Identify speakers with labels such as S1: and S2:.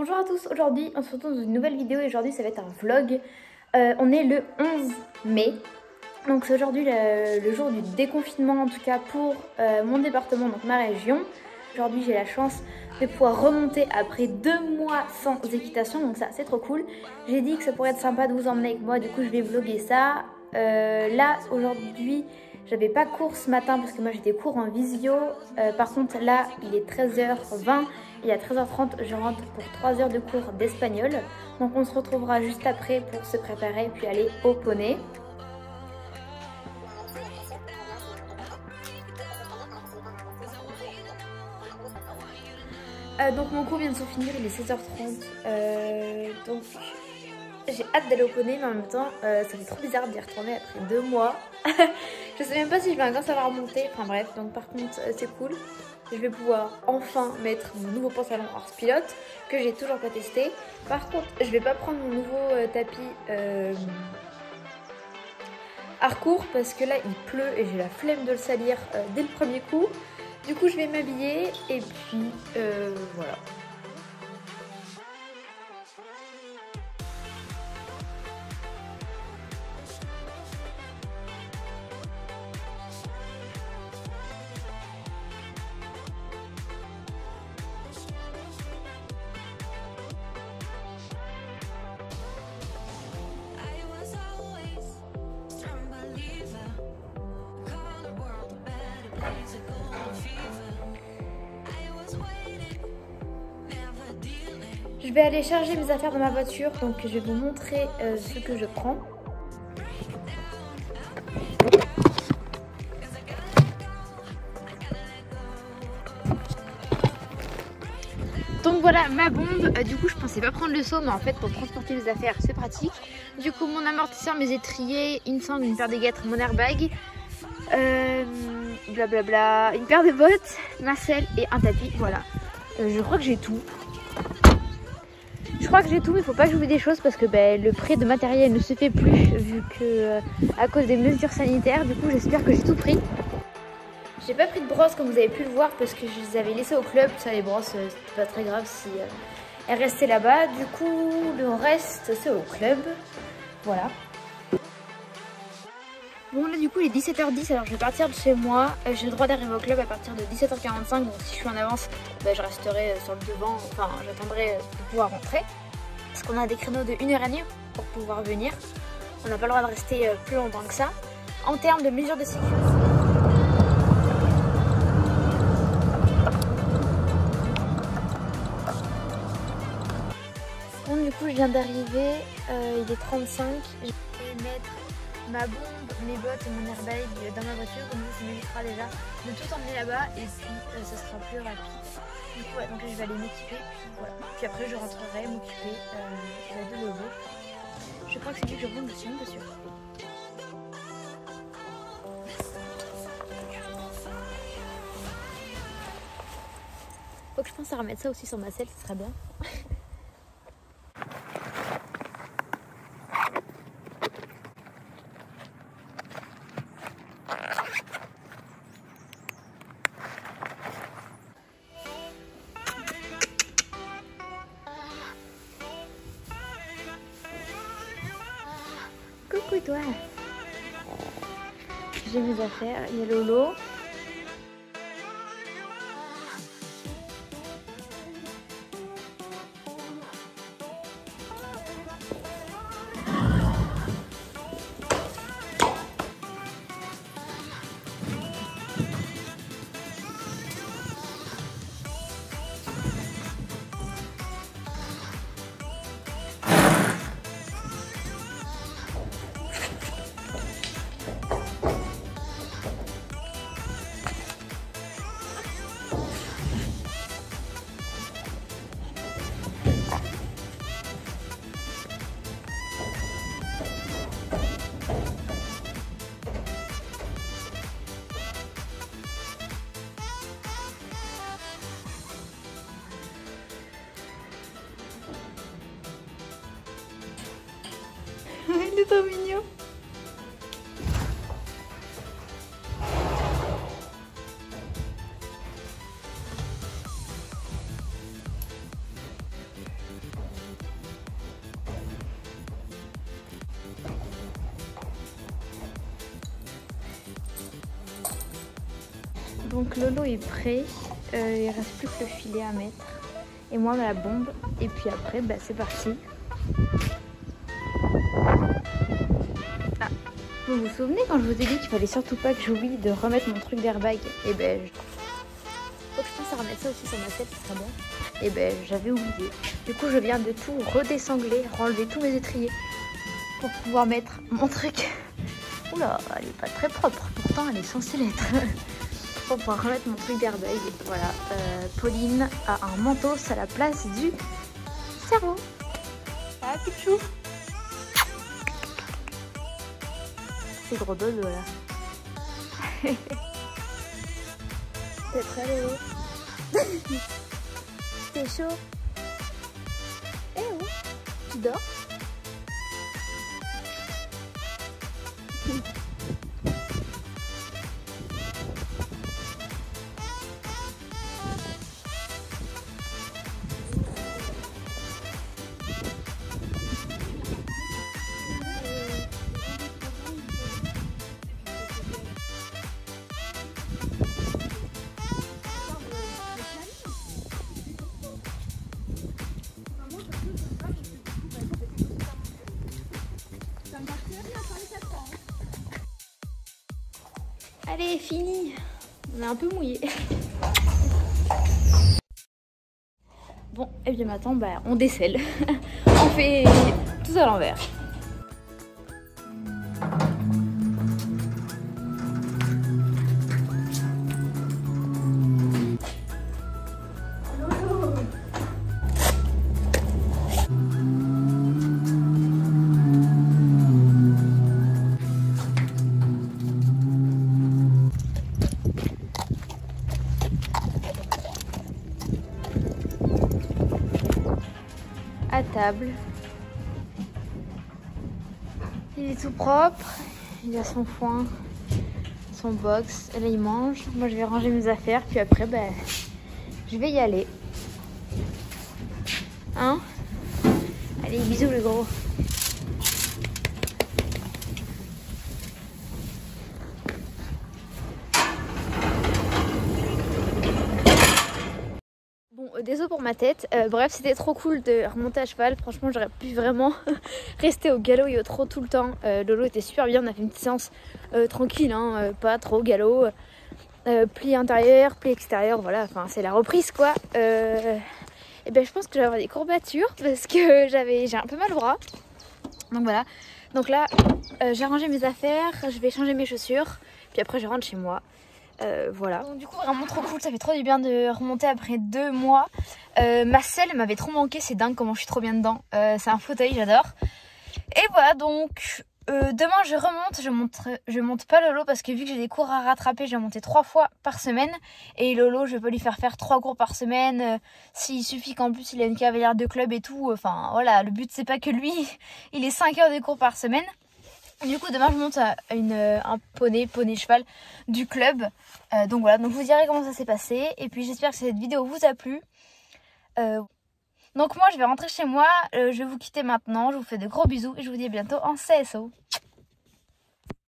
S1: Bonjour à tous, aujourd'hui on se retrouve dans une nouvelle vidéo et aujourd'hui ça va être un vlog. Euh, on est le 11 mai, donc c'est aujourd'hui le, jour du déconfinement en tout cas pour euh, mon département, donc ma région. Aujourd'hui j'ai la chance de pouvoir remonter après deux mois sans équitation, donc ça c'est trop cool. J'ai dit que ça pourrait être sympa de vous emmener avec moi, du coup je vais vlogger ça. Euh, là aujourd'hui j'avais pas cours ce matin parce que moi j'étais cours en visio. Par contre là il est 13h20 et à 13h30 je rentre pour 3 heures de cours d'espagnol. Donc on se retrouvera juste après pour se préparer puis aller au poney. Euh, donc mon cours vient de se finir, il est 16h30. Euh, donc j'ai hâte d'aller au poney, mais en même temps, euh, ça fait trop bizarre d'y retourner après deux mois. je sais même pas si je vais encore savoir remonter. Enfin bref, donc par contre, c'est cool. Je vais pouvoir enfin mettre mon nouveau pantalon hors pilote que j'ai toujours pas testé. Par contre, je vais pas prendre mon nouveau euh, tapis euh, Harcourt parce que là il pleut et j'ai la flemme de le salir euh, dès le premier coup. Du coup, je vais m'habiller et puis voilà. Je vais aller charger mes affaires dans ma voiture, donc je vais vous montrer euh, ce que je prends. Donc voilà ma bombe, euh, du coup je pensais pas prendre le seau mais en fait pour transporter mes affaires c'est pratique. Du coup mon amortisseur, mes étriers, une sangle, une paire de guêtres, mon airbag, euh, blablabla, une paire de bottes, ma selle et un tapis, voilà. Euh, je crois que j'ai tout. Je crois que j'ai tout, mais il faut pas que j'oublie des choses parce que ben, le prêt de matériel ne se fait plus vu que euh, à cause des mesures sanitaires. Du coup, j'espère que j'ai tout pris. J'ai pas pris de brosse comme vous avez pu le voir parce que je les avais laissées au club. Ça, les brosses, euh, c'est pas très grave si euh, elles restaient là-bas. Du coup, le reste, c'est au club. Voilà. Bon là du coup il est 17h10 alors je vais partir de chez moi. Euh, J'ai le droit d'arriver au club à partir de 17h45 donc si je suis en avance bah, je resterai euh, sur le devant, enfin j'attendrai euh, de pouvoir rentrer. Parce qu'on a des créneaux de 1h30 pour pouvoir venir. On n'a pas le droit de rester euh, plus longtemps que ça. En termes de mesures de sécurité. Bon du coup je viens d'arriver, euh, il est 35. Je ma bombe, mes bottes et mon airbag dans ma voiture, comme ça ça m'évitera déjà de tout emmener là-bas et puis euh, ça sera plus rapide. Du coup, ouais, donc là je vais aller m'équiper, puis après je rentrerai m'occuper euh, de Lobo. Je crois que c'est lui que je prends, je. Faut que je pense à remettre ça aussi sur ma selle, ce serait bien. J'ai mes affaires, il y a Lolo. Il est trop mignon. Donc Lolo est prêt, euh, il reste plus que le filet à mettre et moi la bombe et puis après bah, c'est parti. Vous vous souvenez quand je vous ai dit qu'il fallait surtout pas que j'oublie de remettre mon truc d'airbag Et ben, je... faut que je pense à remettre ça aussi sur ma tête, ce serait bon. Et ben, j'avais oublié. Du coup, je viens de tout redessangler, renlever tous mes étriers pour pouvoir mettre mon truc. Oula, elle est pas très propre, pourtant elle est censée l'être. pour pouvoir remettre mon truc d'airbag. Voilà, euh, Pauline a un manteau à la place du cerveau. Ah, chou C'est gros dodo là. T'es prêt Léo T'es chaud. Eh oh Tu dors Allez, fini. On est un peu mouillé. Bon, et eh bien maintenant, bah, on décèle. on fait tout à l'envers. Table. Il est tout propre. Il a son foin, son box. Et là, il mange. Moi, je vais ranger mes affaires. Puis après, ben, je vais y aller. Hein? Allez, bisous, le gros. Désolé pour ma tête. Euh, bref, c'était trop cool de remonter à cheval. Franchement, j'aurais pu vraiment rester au galop et au trot tout le temps. Euh, Lolo était super bien. On a fait une séance euh, tranquille, hein, pas trop galop. pli intérieur, pli extérieur, voilà. Enfin, c'est la reprise quoi. et ben, je pense que je vais avoir des courbatures parce que j'avais, j'ai un peu mal au bras. Donc voilà. Donc là, j'ai rangé mes affaires. Je vais changer mes chaussures. Puis après, je rentre chez moi. Euh, voilà. Donc, du coup, vraiment trop cool. Ça fait trop du bien de remonter après deux mois. Euh, ma selle m'avait trop manqué. C'est dingue comment je suis trop bien dedans. Euh, c'est un fauteuil, j'adore. Et voilà, donc demain je remonte. Je monte, je monte pas Lolo parce que vu que j'ai des cours à rattraper, je vais monter trois fois par semaine. Et Lolo, je peux lui faire faire trois cours par semaine. S'il suffit qu'en plus il ait une cavalière de club et tout. Enfin voilà, le but c'est pas que lui, il ait 5 heures de cours par semaine. Du coup, demain, je monte euh, un poney, poney cheval du club. Euh, donc voilà, je vous dirai comment ça s'est passé. Et puis j'espère que cette vidéo vous a plu. Euh, donc moi, je vais rentrer chez moi. je vais vous quitter maintenant. Je vous fais de gros bisous et je vous dis à bientôt en CSO.